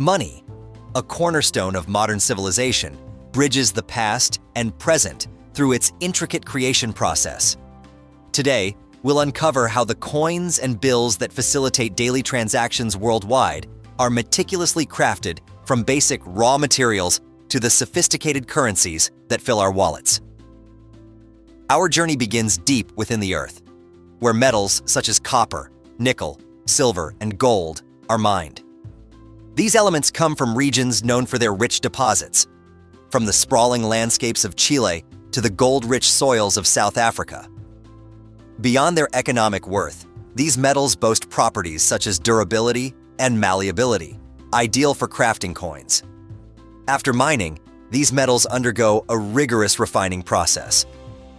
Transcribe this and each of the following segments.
Money, a cornerstone of modern civilization, bridges the past and present through its intricate creation process. Today, we'll uncover how the coins and bills that facilitate daily transactions worldwide are meticulously crafted from basic raw materials to the sophisticated currencies that fill our wallets. Our journey begins deep within the earth, where metals such as copper, nickel, silver, and gold are mined. These elements come from regions known for their rich deposits, from the sprawling landscapes of Chile to the gold-rich soils of South Africa. Beyond their economic worth, these metals boast properties such as durability and malleability, ideal for crafting coins. After mining, these metals undergo a rigorous refining process.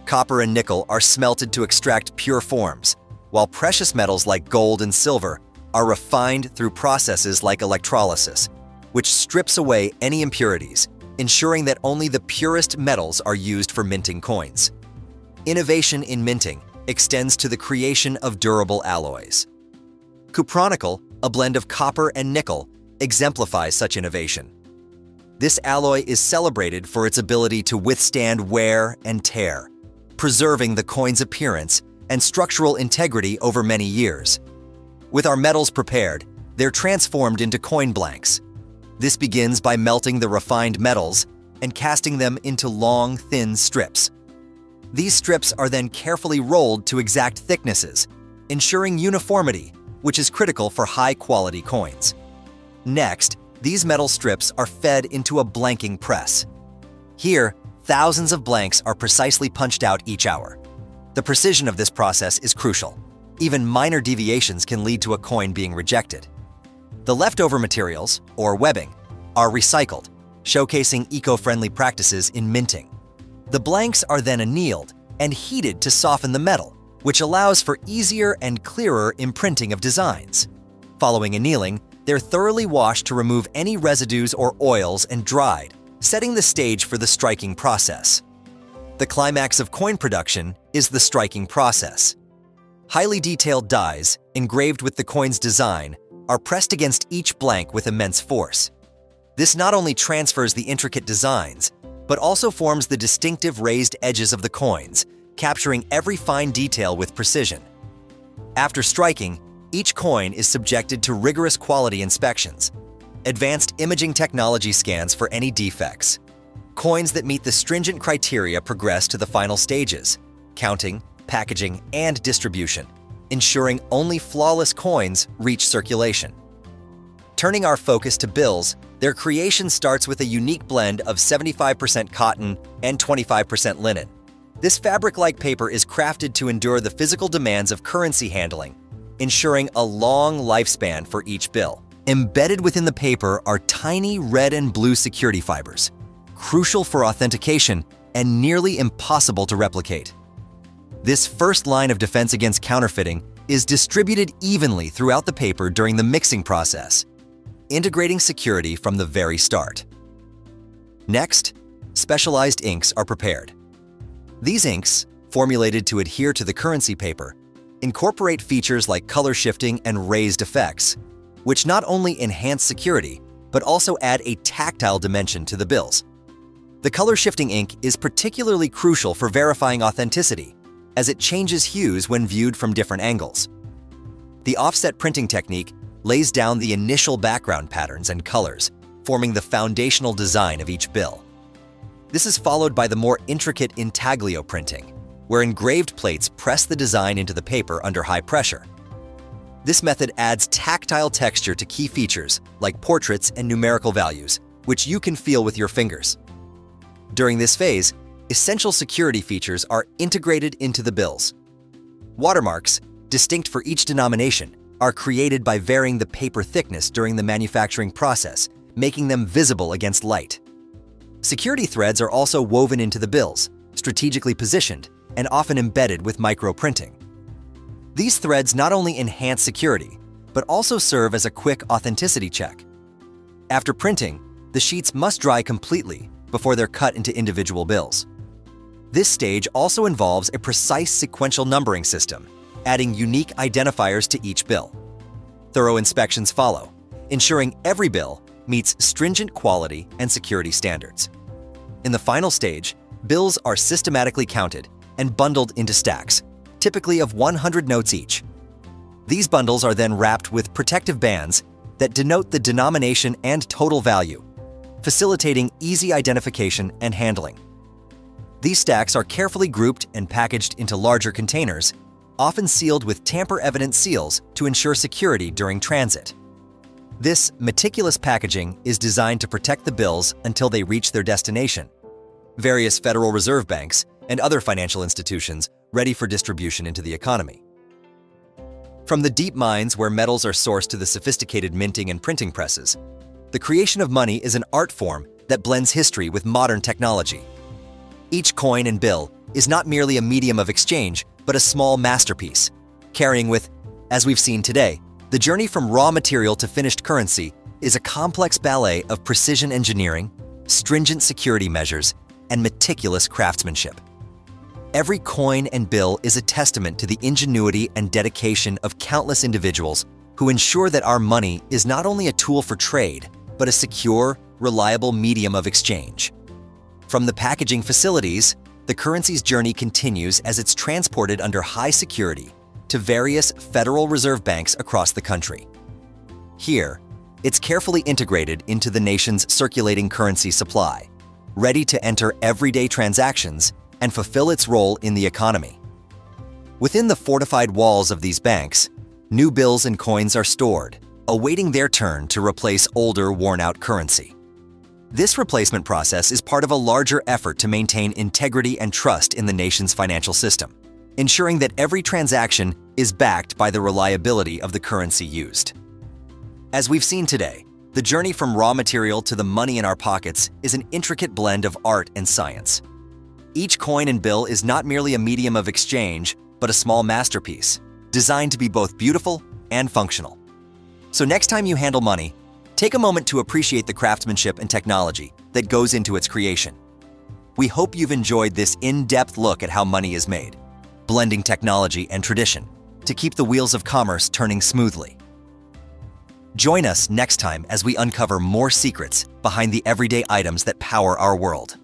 Copper and nickel are smelted to extract pure forms, while precious metals like gold and silver are refined through processes like electrolysis, which strips away any impurities, ensuring that only the purest metals are used for minting coins. Innovation in minting extends to the creation of durable alloys. Cupronickel, a blend of copper and nickel, exemplifies such innovation. This alloy is celebrated for its ability to withstand wear and tear, preserving the coin's appearance and structural integrity over many years. With our metals prepared, they're transformed into coin blanks. This begins by melting the refined metals and casting them into long, thin strips. These strips are then carefully rolled to exact thicknesses, ensuring uniformity, which is critical for high-quality coins. Next, these metal strips are fed into a blanking press. Here, thousands of blanks are precisely punched out each hour. The precision of this process is crucial. Even minor deviations can lead to a coin being rejected. The leftover materials, or webbing, are recycled, showcasing eco-friendly practices in minting. The blanks are then annealed and heated to soften the metal, which allows for easier and clearer imprinting of designs. Following annealing, they're thoroughly washed to remove any residues or oils and dried, setting the stage for the striking process. The climax of coin production is the striking process. Highly detailed dies, engraved with the coin's design, are pressed against each blank with immense force. This not only transfers the intricate designs, but also forms the distinctive raised edges of the coins, capturing every fine detail with precision. After striking, each coin is subjected to rigorous quality inspections, advanced imaging technology scans for any defects. Coins that meet the stringent criteria progress to the final stages, counting, packaging, and distribution, ensuring only flawless coins reach circulation. Turning our focus to bills, their creation starts with a unique blend of 75% cotton and 25% linen. This fabric-like paper is crafted to endure the physical demands of currency handling, ensuring a long lifespan for each bill. Embedded within the paper are tiny red and blue security fibers, crucial for authentication and nearly impossible to replicate. This first line of defense against counterfeiting is distributed evenly throughout the paper during the mixing process, integrating security from the very start. Next, specialized inks are prepared. These inks, formulated to adhere to the currency paper, incorporate features like color shifting and raised effects, which not only enhance security, but also add a tactile dimension to the bills. The color shifting ink is particularly crucial for verifying authenticity, as it changes hues when viewed from different angles. The offset printing technique lays down the initial background patterns and colors, forming the foundational design of each bill. This is followed by the more intricate intaglio printing, where engraved plates press the design into the paper under high pressure. This method adds tactile texture to key features like portraits and numerical values, which you can feel with your fingers. During this phase, essential security features are integrated into the bills. Watermarks, distinct for each denomination, are created by varying the paper thickness during the manufacturing process, making them visible against light. Security threads are also woven into the bills, strategically positioned, and often embedded with microprinting. These threads not only enhance security, but also serve as a quick authenticity check. After printing, the sheets must dry completely before they're cut into individual bills. This stage also involves a precise sequential numbering system, adding unique identifiers to each bill. Thorough inspections follow, ensuring every bill meets stringent quality and security standards. In the final stage, bills are systematically counted and bundled into stacks, typically of 100 notes each. These bundles are then wrapped with protective bands that denote the denomination and total value, facilitating easy identification and handling. These stacks are carefully grouped and packaged into larger containers, often sealed with tamper-evident seals to ensure security during transit. This meticulous packaging is designed to protect the bills until they reach their destination. Various Federal Reserve banks and other financial institutions ready for distribution into the economy. From the deep mines where metals are sourced to the sophisticated minting and printing presses, the creation of money is an art form that blends history with modern technology. Each coin and bill is not merely a medium of exchange, but a small masterpiece, carrying with, as we've seen today, the journey from raw material to finished currency is a complex ballet of precision engineering, stringent security measures, and meticulous craftsmanship. Every coin and bill is a testament to the ingenuity and dedication of countless individuals who ensure that our money is not only a tool for trade, but a secure, reliable medium of exchange. From the packaging facilities, the currency's journey continues as it's transported under high security to various Federal Reserve banks across the country. Here, it's carefully integrated into the nation's circulating currency supply, ready to enter everyday transactions and fulfill its role in the economy. Within the fortified walls of these banks, new bills and coins are stored, awaiting their turn to replace older, worn-out currency. This replacement process is part of a larger effort to maintain integrity and trust in the nation's financial system ensuring that every transaction is backed by the reliability of the currency used. As we've seen today, the journey from raw material to the money in our pockets is an intricate blend of art and science. Each coin and bill is not merely a medium of exchange, but a small masterpiece, designed to be both beautiful and functional. So next time you handle money, take a moment to appreciate the craftsmanship and technology that goes into its creation. We hope you've enjoyed this in-depth look at how money is made blending technology and tradition to keep the wheels of commerce turning smoothly. Join us next time as we uncover more secrets behind the everyday items that power our world.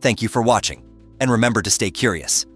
Thank you for watching, and remember to stay curious.